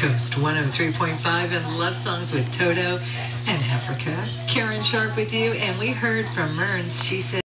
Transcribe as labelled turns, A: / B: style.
A: KOST 103.5 and Love Songs with Toto and Africa. Karen Sharp with you, and we heard from Merns. She said,